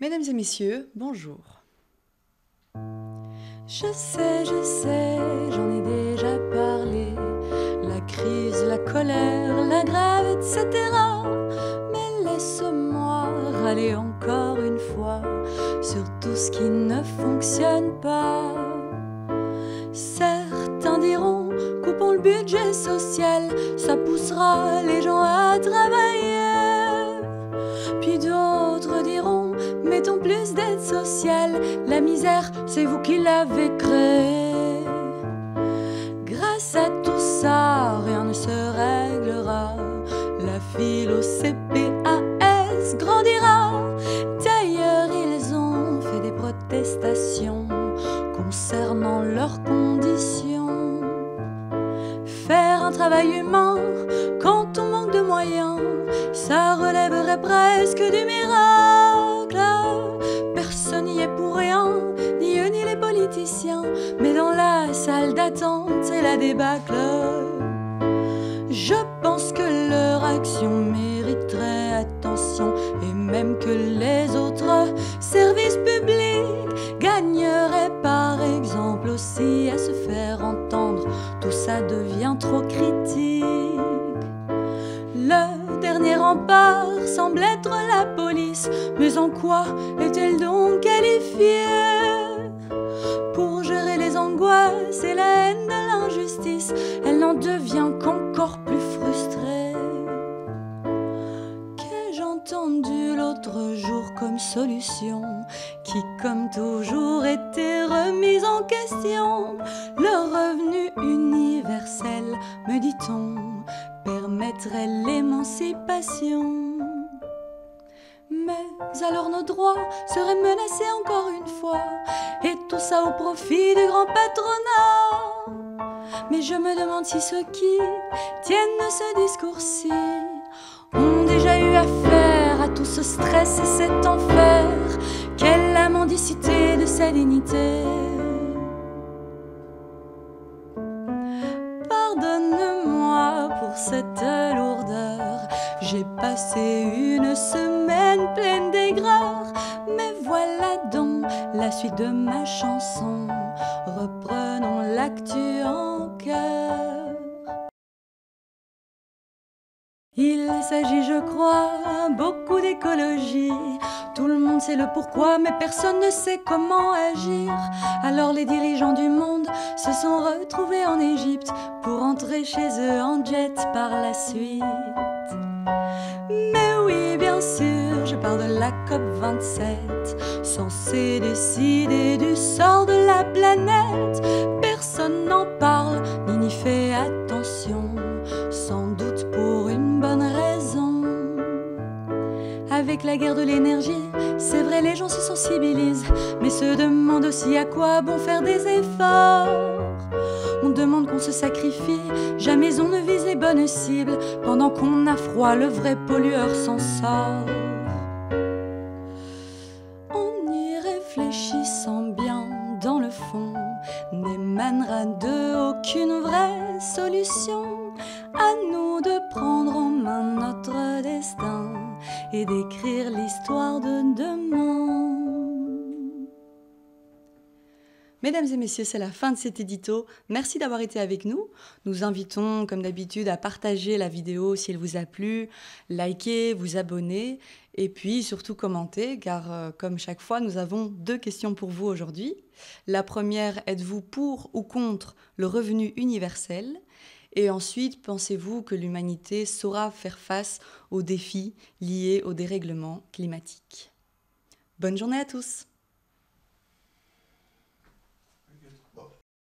Mesdames et messieurs, bonjour. Je sais, je sais, j'en ai déjà parlé. La crise, la colère, la grève, etc. Mais laisse-moi râler encore une fois sur tout ce qui ne fonctionne pas. Certains diront, coupons le budget social, ça poussera les gens à travailler. Mettons plus d'aide sociale, la misère, c'est vous qui l'avez créée. Grâce à tout ça, rien ne se réglera. La file au CPAS grandira. D'ailleurs, ils ont fait des protestations concernant leurs conditions. Faire un travail humain quand on manque de moyens, ça relèverait presque du miracle. Mais dans la salle d'attente, c'est la débâcle. Je pense que leur action mériterait attention et même que les autres services publics gagneraient par exemple aussi à se faire entendre. Tout ça devient trop critique. Le dernier rempart semble être la police, mais en quoi est-elle donc qualifiée? Devient qu'encore plus frustrée. Qu'ai-je entendu l'autre jour comme solution, qui comme toujours était remise en question? Le revenu universel, me dit-on, permettrait l'émancipation. Mais alors nos droits seraient menacés encore une fois, et tout ça au profit du grand patronat. Mais je me demande si ceux qui tiennent ce discours-ci ont déjà eu affaire à tout ce stress et cet enfer. Quelle la mendicité de sa dignité? Pardonne-moi pour cette lourdeur. J'ai passé une semaine pleine d'aigreur. Mais voilà donc la suite de ma chanson. Reprenons l'actu en Il s'agit, je crois, beaucoup d'écologie. Tout le monde sait le pourquoi, mais personne ne sait comment agir. Alors les dirigeants du monde se sont retrouvés en Égypte pour entrer chez eux en jet par la suite. Mais oui, bien sûr, je parle de la COP27, censée décider du sort de la planète. Personne n'en parle, ni n'y fait attention, Avec la guerre de l'énergie, c'est vrai, les gens se sensibilisent, mais se demandent aussi à quoi bon faire des efforts. On demande qu'on se sacrifie, jamais on ne vise les bonnes cibles, pendant qu'on a froid, le vrai pollueur s'en sort. En y réfléchissant bien dans le fond, n'émanera de aucune vraie solution. Et d'écrire l'histoire de demain. Mesdames et messieurs, c'est la fin de cet édito. Merci d'avoir été avec nous. Nous invitons, comme d'habitude, à partager la vidéo si elle vous a plu, liker, vous abonner et puis surtout commenter, car euh, comme chaque fois, nous avons deux questions pour vous aujourd'hui. La première, êtes-vous pour ou contre le revenu universel? Et ensuite, pensez-vous que l'humanité saura faire face aux défis liés au dérèglement climatique? Bonne journée à tous